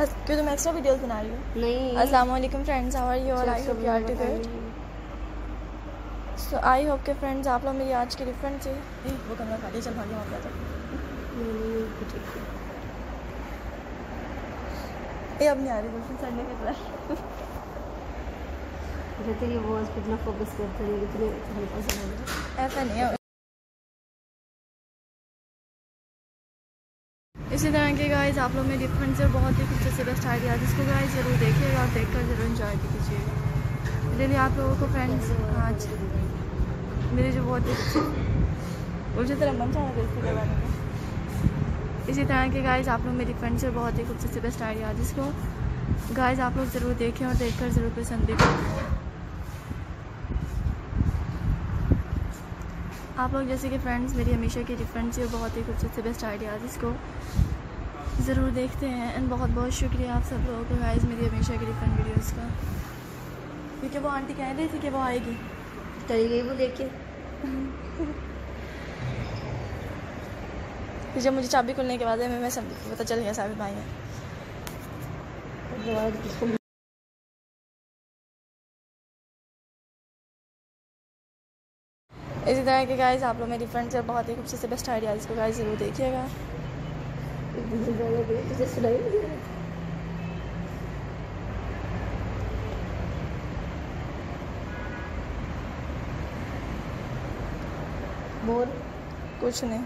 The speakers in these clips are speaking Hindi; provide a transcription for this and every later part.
क्यों तुम एक्स्ट्रा वीडियोस बना रही हो। नहीं। अस्सलाम वालेकुम फ्रेंड्स हाउ आर यू और I hope you are good so I hope के फ्रेंड्स आप लोग मेरी आज की डिफरेंट से वो कमरा खाली चल भागी वहाँ पे ये अब नहीं आ रही बिल्कुल संडे के तरह तेरी वॉइस पे इतना फोकस करते हैं कितने हल्का सा लग रहा है ऐसा नहीं है। इसी तरह के गाइस आप लोग में डिफरेंट से बहुत ही कुछ से बेस्ट आइडिया जिसको गाइस ज़रूर देखिएगा और देखकर ज़रूर इन्जॉय भी कीजिएगा इसलिए आप लोगों को फ्रेंड्स आज मेरे जो बहुत ही उल्टे तरह मन चाह रहा इसके में। इसी तरह के गाइज़ आप लोग मेरी फ्रेंड से बहुत ही कुछ से बेस्ट आइडिया जिसको गाइस आप लोग ज़रूर देखें और देखकर ज़रूर पसंद करें। आप लोग जैसे कि फ्रेंड्स मेरी हमेशा की डिफरेंट से बहुत ही खूबसूरत से बेस्ट आइडिया जिसको ज़रूर देखते हैं। एंड बहुत बहुत शुक्रिया आप सब लोगों को गाइस मेरी हमेशा की डिफरेंट वीडियोस का। क्योंकि वो आंटी कह रही थी कि वो आएगी। चली गई वो लेके। फिर जब मुझे चाबी खुलने के बाद मैं मैं सब पता चल गया साबित भाई है। तो इसी तरह के गाइस आप लोग मेरी फ्रेंड से बहुत ही खूबसूरत से बेस्ट आइडिया इसको गाइस ज़रूर देखिएगा। बोल। कुछ नहीं।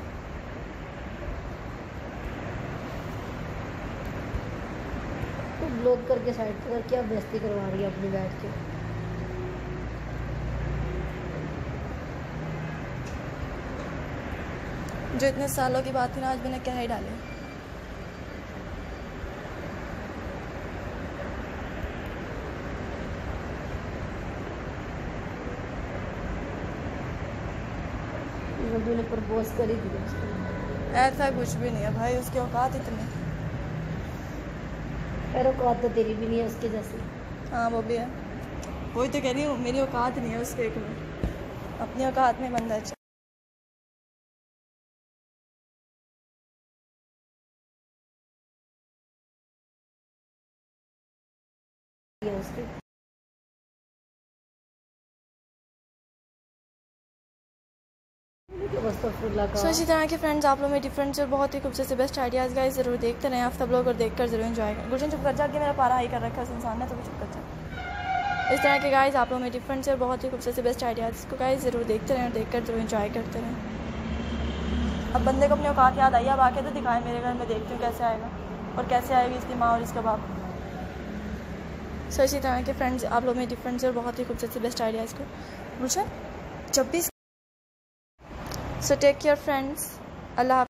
तू ब्लॉक करके साइड पर क्या बेइज्जती करवा रही है अपनी बैठ के? जो इतने सालों की बात थी ना, आज मैंने क्या ही डाली? तूने प्रपोज कर ही दिया ऐसा कुछ भी नहीं है भाई उसकी औकात इतनी खैर औकात तो तेरी भी नहीं है उसके जैसी। हाँ वो भी है। वही तो कह रही हूँ मेरी औकात नहीं है उसके एक में। अपनी औकात में बंदा अच्छा उसकी सो इसी तरह के फ्रेंड्स आप लोग में डिफरेंट और बहुत ही खूबसूरत से बेस्ट आइडियाज़ गाइस ज़रूर देखते रहें। आप सब लोग और देखकर ज़रूर एंजॉय करें। गुलशन, चुप कर जाके मेरा पारा हाई कर रखा है इस इंसान ने तो भी चुप कर जा। इस तरह के गाइस आप लोग में डिफरेंट और बहुत ही खूबसूरत से बेस्ट आइडियाज़ को गाइस ज़रूर देखते रहें और देखकर ज़रूर एंजॉय करते रहें। अब बंदे को अपनी औकात याद आई, अब आके तो दिखाएँ मेरे घर, में देखती हूँ कैसे आएगा और कैसे आएगी इसकी माँ और इसका बाप। सो इसी तरह के फ्रेंड्स आप लोग में डिफरेंट और बहुत ही खूबसूरत से बेस्ट आइडियाज़ को। गुलशन, जब भी so take care friends Allah